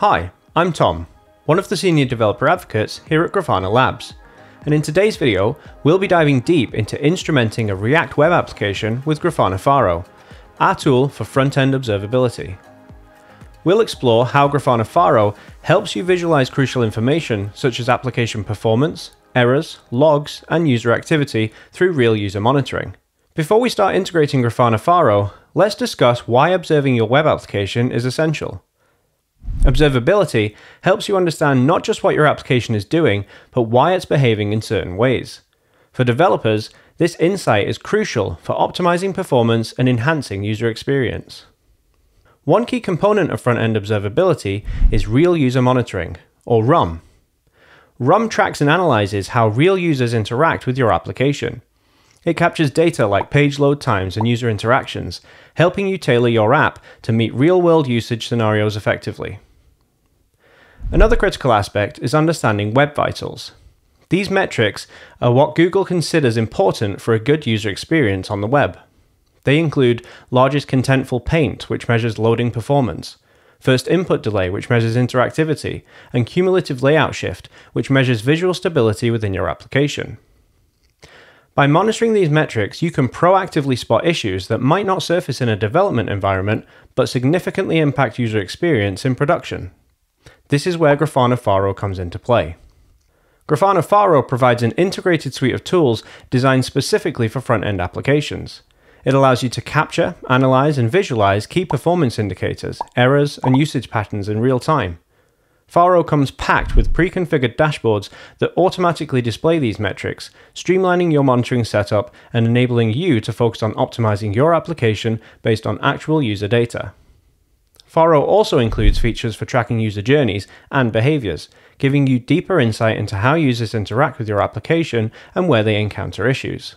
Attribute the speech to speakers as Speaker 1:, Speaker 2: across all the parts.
Speaker 1: Hi, I'm Tom, one of the senior developer advocates here at Grafana Labs. And in today's video, we'll be diving deep into instrumenting a React web application with Grafana Faro, our tool for front-end observability. We'll explore how Grafana Faro helps you visualize crucial information such as application performance, errors, logs, and user activity through real user monitoring. Before we start integrating Grafana Faro, let's discuss why observing your web application is essential. Observability helps you understand not just what your application is doing, but why it's behaving in certain ways. For developers, this insight is crucial for optimizing performance and enhancing user experience. One key component of front end observability is real user monitoring, or RUM. RUM tracks and analyzes how real users interact with your application. It captures data like page load times and user interactions, helping you tailor your app to meet real world usage scenarios effectively. Another critical aspect is understanding Web Vitals. These metrics are what Google considers important for a good user experience on the web. They include largest contentful paint, which measures loading performance, first input delay, which measures interactivity, and cumulative layout shift, which measures visual stability within your application. By monitoring these metrics, you can proactively spot issues that might not surface in a development environment but significantly impact user experience in production. This is where Grafana Faro comes into play. Grafana Faro provides an integrated suite of tools designed specifically for front end applications. It allows you to capture, analyze, and visualize key performance indicators, errors, and usage patterns in real time. Faro comes packed with pre configured dashboards that automatically display these metrics, streamlining your monitoring setup and enabling you to focus on optimizing your application based on actual user data. Faro also includes features for tracking user journeys and behaviors, giving you deeper insight into how users interact with your application and where they encounter issues.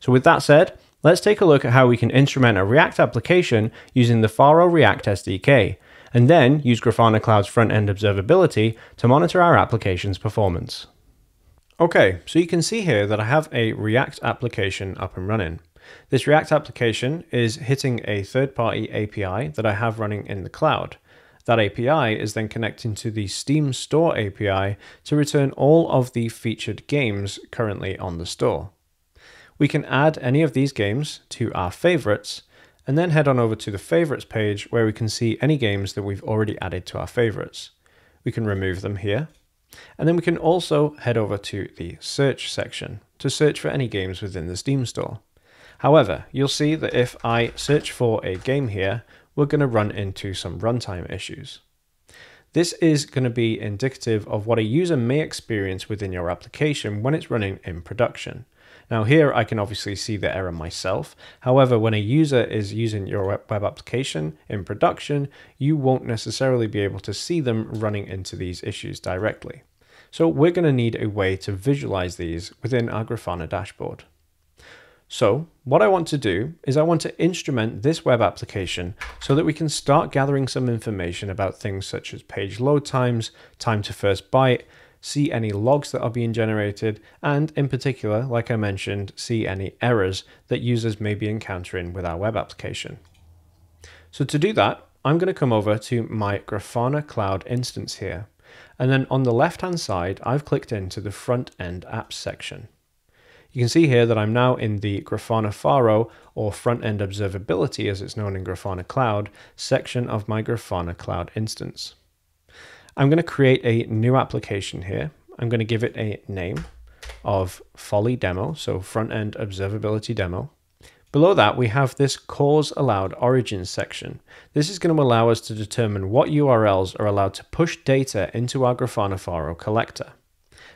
Speaker 1: So, with that said, let's take a look at how we can instrument a React application using the Faro React SDK, and then use Grafana Cloud's front end observability to monitor our application's performance. Okay, so you can see here that I have a React application up and running. This React application is hitting a third-party API that I have running in the cloud. That API is then connecting to the Steam Store API to return all of the featured games currently on the store. We can add any of these games to our favorites and then head on over to the favorites page where we can see any games that we've already added to our favorites. We can remove them here. And then we can also head over to the search section to search for any games within the Steam store. However, you'll see that if I search for a game here, we're going to run into some runtime issues. This is going to be indicative of what a user may experience within your application when it's running in production. Now here I can obviously see the error myself. However, when a user is using your web application in production, you won't necessarily be able to see them running into these issues directly. So we're going to need a way to visualize these within our Grafana dashboard. So what I want to do is I want to instrument this web application so that we can start gathering some information about things such as page load times, time to first byte, see any logs that are being generated, and in particular, like I mentioned, see any errors that users may be encountering with our web application. So to do that, I'm going to come over to my Grafana Cloud instance here. And then on the left-hand side, I've clicked into the front end apps section. You can see here that I'm now in the Grafana Faro, or front-end observability as it's known in Grafana Cloud, section of my Grafana Cloud instance. I'm going to create a new application here. I'm going to give it a name of Folly Demo, so front-end observability demo. Below that, we have this CORS allowed origins section. This is going to allow us to determine what URLs are allowed to push data into our Grafana Faro collector.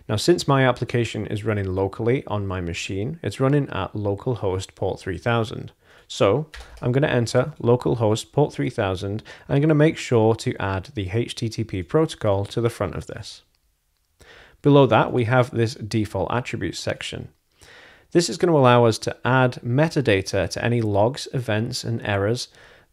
Speaker 1: Now, since my application is running locally on my machine, it's running at localhost port 3000. So I'm going to enter localhost port 3000. and I'm going to make sure to add the HTTP protocol to the front of this. Below that, we have this default attributes section. This is going to allow us to add metadata to any logs, events, and errors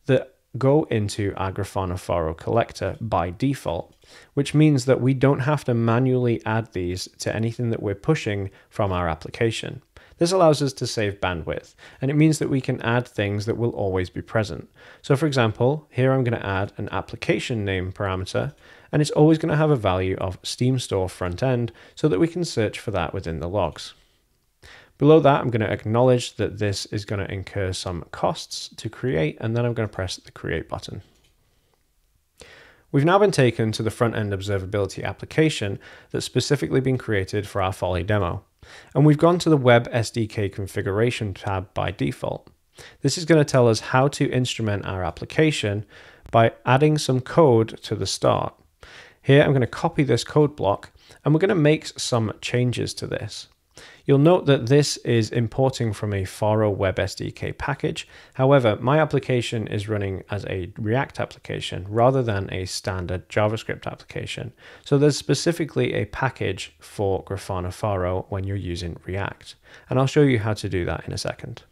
Speaker 1: that go into Grafana Faro collector by default, which means that we don't have to manually add these to anything that we're pushing from our application. This allows us to save bandwidth, and it means that we can add things that will always be present. So for example, here I'm going to add an application name parameter, and it's always going to have a value of Steam Store front end so that we can search for that within the logs. Below that, I'm going to acknowledge that this is going to incur some costs to create, and then I'm going to press the create button. We've now been taken to the front-end observability application that's specifically been created for our Folly demo. And we've gone to the Web SDK configuration tab by default. This is going to tell us how to instrument our application by adding some code to the start. Here I'm going to copy this code block and we're going to make some changes to this. You'll note that this is importing from a Faro Web SDK package. However, my application is running as a React application rather than a standard JavaScript application. So there's specifically a package for Grafana Faro when you're using React. And I'll show you how to do that in a second.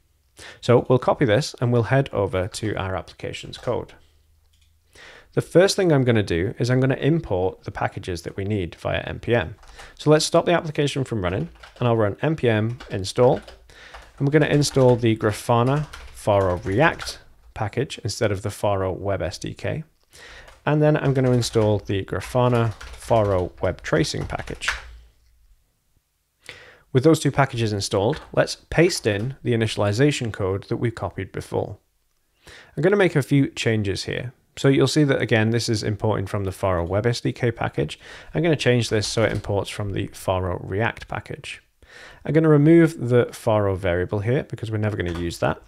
Speaker 1: So we'll copy this and we'll head over to our application's code. The first thing I'm going to do is I'm going to import the packages that we need via npm. So let's stop the application from running and I'll run npm install. And we're going to install the Grafana Faro React package instead of the Faro Web SDK. And then I'm going to install the Grafana Faro Web Tracing package. With those two packages installed, let's paste in the initialization code that we copied before. I'm going to make a few changes here. So you'll see that again, this is importing from the Faro Web SDK package. I'm going to change this so it imports from the Faro React package. I'm going to remove the Faro variable here because we're never going to use that.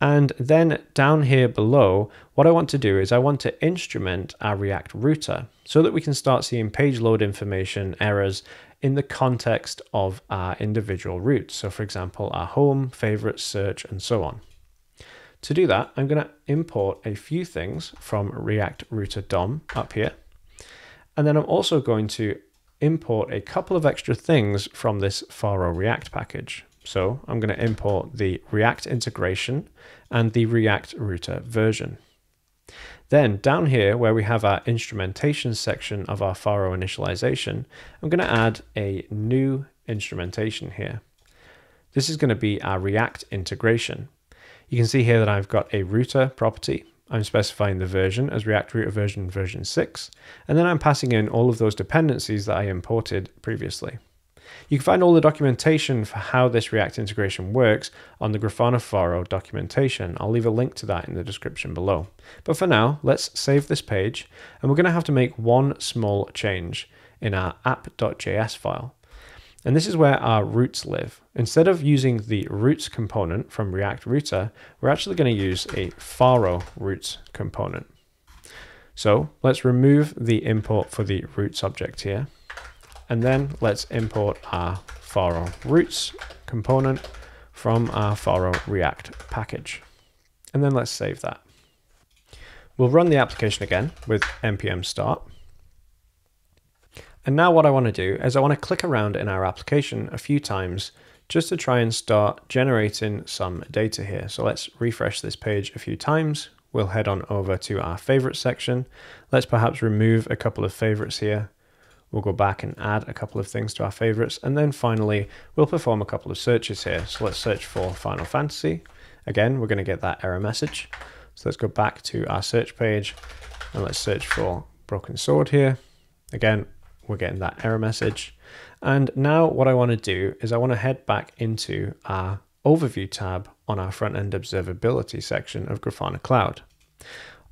Speaker 1: And then down here below, what I want to do is I want to instrument our React router so that we can start seeing page load information errors in the context of our individual routes. So for example, our home, favorite, search, and so on. To do that, I'm going to import a few things from React Router DOM up here. And then I'm also going to import a couple of extra things from this Faro React package. So I'm going to import the React integration and the React Router version. Then down here where we have our instrumentation section of our Faro initialization, I'm going to add a new instrumentation here. This is going to be our React integration. You can see here that I've got a router property. I'm specifying the version as React Router version version 6, and then I'm passing in all of those dependencies that I imported previously. You can find all the documentation for how this React integration works on the Grafana Faro documentation. I'll leave a link to that in the description below. But for now, let's save this page, and we're going to have to make one small change in our app.js file. And this is where our routes live. Instead of using the routes component from React Router, we're actually going to use a Faro routes component. So let's remove the import for the routes object here. And then let's import our Faro routes component from our Faro React package. And then let's save that. We'll run the application again with npm start. And now what I want to do is I want to click around in our application a few times just to try and start generating some data here. So let's refresh this page a few times. We'll head on over to our favorite section. Let's perhaps remove a couple of favorites here. We'll go back and add a couple of things to our favorites. And then finally, we'll perform a couple of searches here. So let's search for Final Fantasy. Again, we're going to get that error message. So let's go back to our search page and let's search for Broken Sword here. Again, we're getting that error message. And now what I want to do is I want to head back into our overview tab on our front end observability section of Grafana Cloud.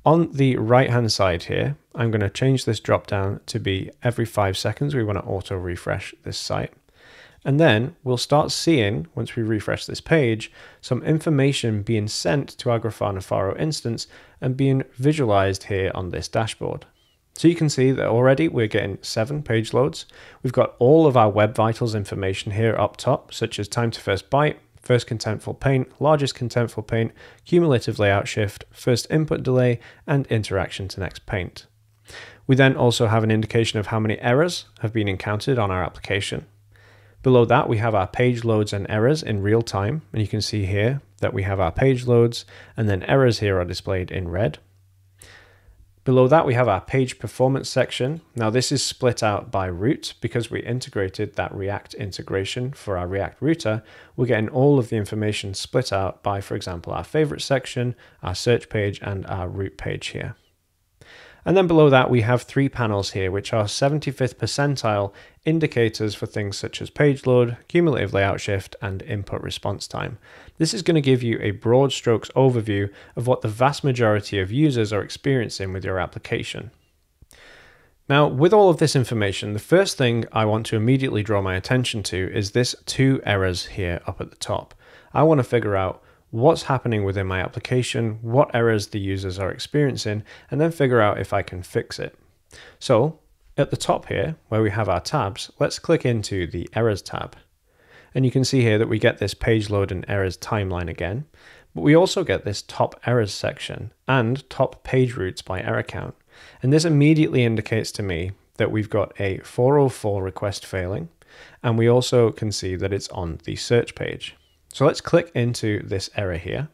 Speaker 1: On the right hand side here, I'm going to change this drop down to be every five seconds. We want to auto refresh this site. And then we'll start seeing, once we refresh this page, some information being sent to our Grafana Faro instance and being visualized here on this dashboard. So you can see that already we're getting seven page loads. We've got all of our Web Vitals information here up top, such as time to first byte, first contentful paint, largest contentful paint, cumulative layout shift, first input delay, and interaction to next paint. We then also have an indication of how many errors have been encountered on our application. Below that, we have our page loads and errors in real time. And you can see here that we have our page loads and then errors here are displayed in red. Below that, we have our page performance section. Now this is split out by route because we integrated that React integration for our React router. We're getting all of the information split out by, for example, our favorite section, our search page, and our route page here. And then below that, we have three panels here, which are 75th percentile indicators for things such as page load, cumulative layout shift, and input response time. This is going to give you a broad strokes overview of what the vast majority of users are experiencing with your application. Now, with all of this information, the first thing I want to immediately draw my attention to is this two errors here up at the top. I want to figure out what's happening within my application, what errors the users are experiencing, and then figure out if I can fix it. So at the top here, where we have our tabs, let's click into the errors tab. And you can see here that we get this page load and errors timeline again, but we also get this top errors section and top page routes by error count. And this immediately indicates to me that we've got a 404 request failing, and we also can see that it's on the search page. So let's click into this error here.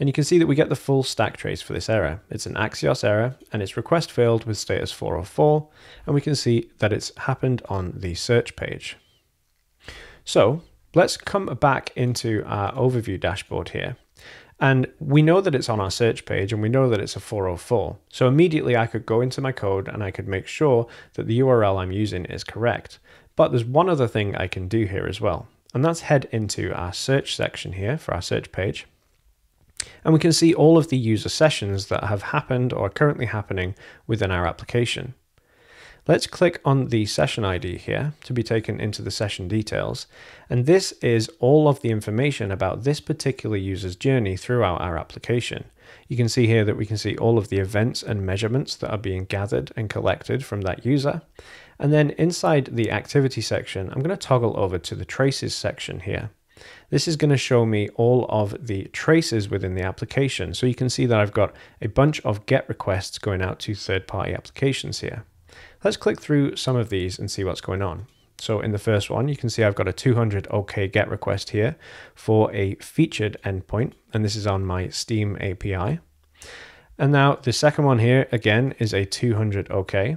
Speaker 1: And you can see that we get the full stack trace for this error. It's an Axios error and it's request failed with status 404. And we can see that it's happened on the search page. So let's come back into our overview dashboard here. And we know that it's on our search page and we know that it's a 404. So immediately I could go into my code and I could make sure that the URL I'm using is correct. But there's one other thing I can do here as well and let's head into our search section here for our search page. And we can see all of the user sessions that have happened or are currently happening within our application. Let's click on the session ID here to be taken into the session details. And this is all of the information about this particular user's journey throughout our application. You can see here that we can see all of the events and measurements that are being gathered and collected from that user. And then inside the activity section, I'm going to toggle over to the traces section here. This is going to show me all of the traces within the application. So you can see that I've got a bunch of GET requests going out to third-party applications here. Let's click through some of these and see what's going on. So in the first one, you can see I've got a 200 OK GET request here for a featured endpoint, and this is on my Steam API. And now the second one here, again, is a 200 OK.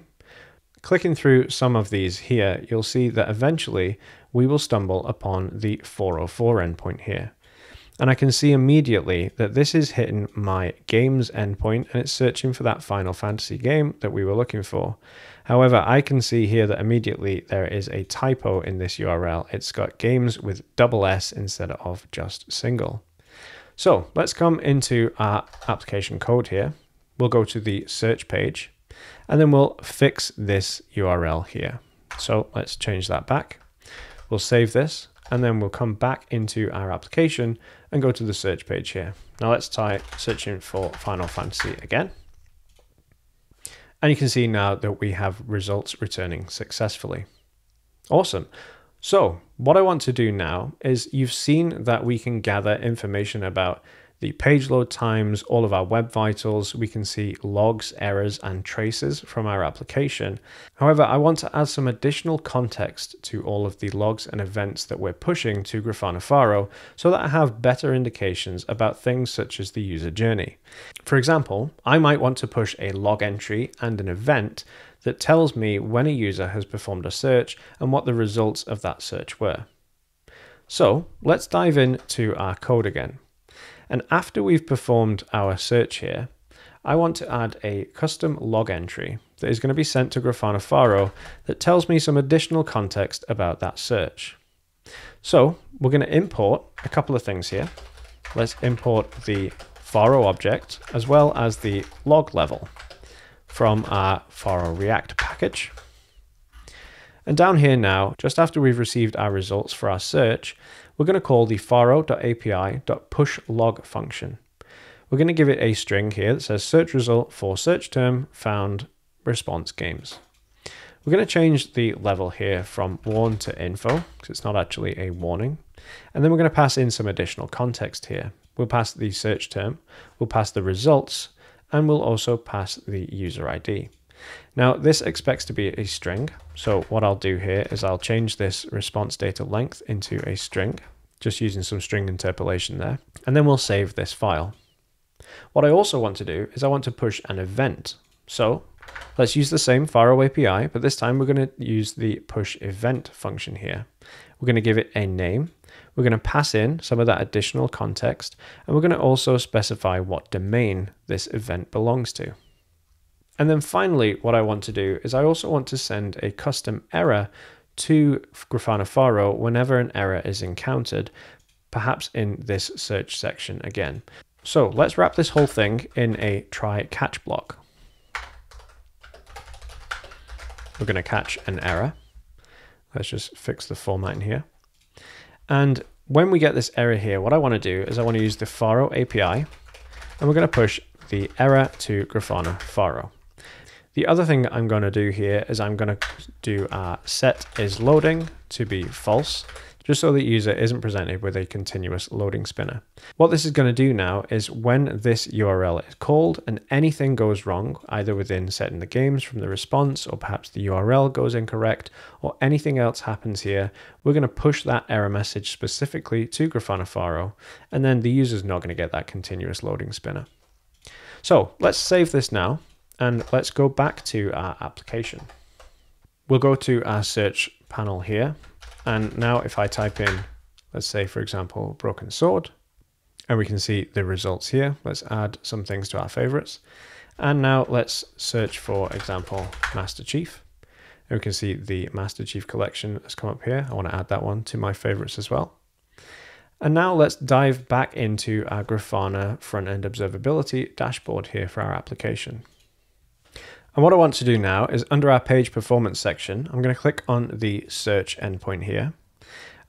Speaker 1: Clicking through some of these here, you'll see that eventually we will stumble upon the 404 endpoint here. And I can see immediately that this is hitting my games endpoint and it's searching for that Final Fantasy game that we were looking for. However, I can see here that immediately there is a typo in this URL. It's got games with double S instead of just single. So let's come into our application code here. We'll go to the search page and then we'll fix this URL here. So let's change that back. We'll save this and then we'll come back into our application and go to the search page here. Now let's type searching for Final Fantasy again. And you can see now that we have results returning successfully. Awesome. So what I want to do now is you've seen that we can gather information about the page load times, all of our web vitals. We can see logs, errors, and traces from our application. However, I want to add some additional context to all of the logs and events that we're pushing to Grafana Faro so that I have better indications about things such as the user journey. For example, I might want to push a log entry and an event that tells me when a user has performed a search and what the results of that search were. So let's dive into our code again. And after we've performed our search here, I want to add a custom log entry that is going to be sent to Grafana Faro that tells me some additional context about that search. So we're going to import a couple of things here. Let's import the Faro object as well as the log level from our Faro React package. And down here now, just after we've received our results for our search, we're going to call the faro.api.pushLog function. We're going to give it a string here that says search result for search term found response games. We're going to change the level here from warn to info because it's not actually a warning. And then we're going to pass in some additional context here. We'll pass the search term, we'll pass the results, and we'll also pass the user ID. Now this expects to be a string. So what I'll do here is I'll change this response data length into a string, just using some string interpolation there. And then we'll save this file. What I also want to do is I want to push an event. So let's use the same Faro API, but this time we're going to use the push event function here. We're going to give it a name. We're going to pass in some of that additional context, and we're going to also specify what domain this event belongs to. And then finally, what I want to do is I also want to send a custom error to Grafana Faro whenever an error is encountered, perhaps in this search section again. So let's wrap this whole thing in a try catch block. We're going to catch an error. Let's just fix the formatting here. And when we get this error here, what I want to do is I want to use the Faro API, and we're going to push the error to Grafana Faro. The other thing I'm going to do here is I'm going to do set is loading to be false, just so the user isn't presented with a continuous loading spinner. What this is going to do now is when this URL is called and anything goes wrong, either within setting the games from the response, or perhaps the URL goes incorrect, or anything else happens here, we're going to push that error message specifically to Grafana Faro, and then the user's not going to get that continuous loading spinner. So let's save this now and let's go back to our application. We'll go to our search panel here. And now if I type in, let's say, for example, broken sword, and we can see the results here. Let's add some things to our favorites. And now let's search for example, Master Chief. And we can see the Master Chief collection has come up here. I want to add that one to my favorites as well. And now let's dive back into our Grafana front-end observability dashboard here for our application. And what I want to do now is under our page performance section, I'm going to click on the search endpoint here.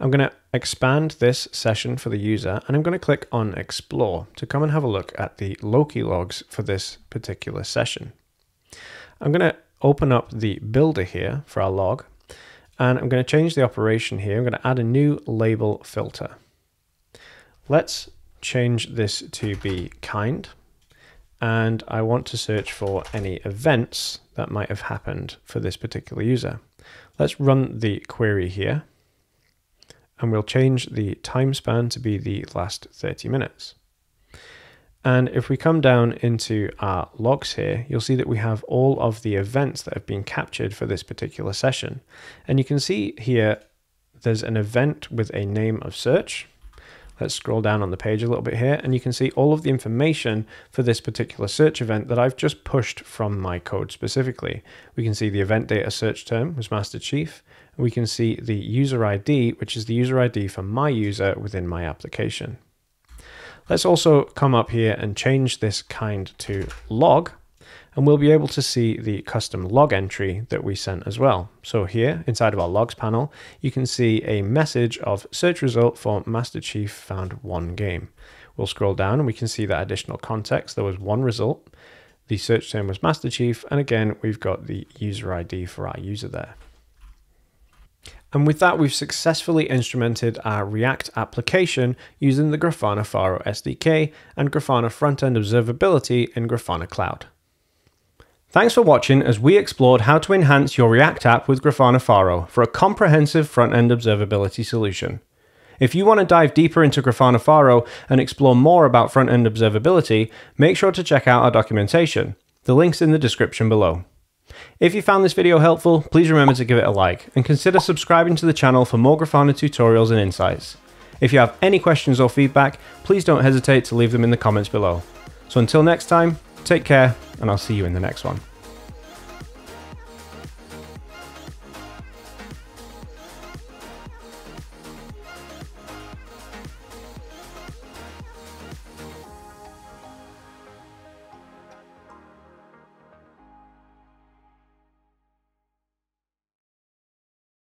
Speaker 1: I'm going to expand this session for the user and I'm going to click on explore to come and have a look at the Loki logs for this particular session. I'm going to open up the builder here for our log and I'm going to change the operation here. I'm going to add a new label filter. Let's change this to be kind and I want to search for any events that might have happened for this particular user. Let's run the query here and we'll change the time span to be the last 30 minutes. And if we come down into our logs here, you'll see that we have all of the events that have been captured for this particular session. And you can see here, there's an event with a name of search, Let's scroll down on the page a little bit here and you can see all of the information for this particular search event that I've just pushed from my code specifically. We can see the event data search term was Master Chief. We can see the user ID, which is the user ID for my user within my application. Let's also come up here and change this kind to log and we'll be able to see the custom log entry that we sent as well. So here inside of our logs panel, you can see a message of search result for Master Chief found one game. We'll scroll down and we can see that additional context. There was one result. The search term was Master Chief. And again, we've got the user ID for our user there. And with that, we've successfully instrumented our React application using the Grafana Faro SDK and Grafana front-end observability in Grafana Cloud. Thanks for watching as we explored how to enhance your React app with Grafana Faro for a comprehensive front-end observability solution. If you want to dive deeper into Grafana Faro and explore more about front-end observability, make sure to check out our documentation. The link's in the description below. If you found this video helpful, please remember to give it a like and consider subscribing to the channel for more Grafana tutorials and insights. If you have any questions or feedback, please don't hesitate to leave them in the comments below. So until next time, Take care, and I'll see you in the next one.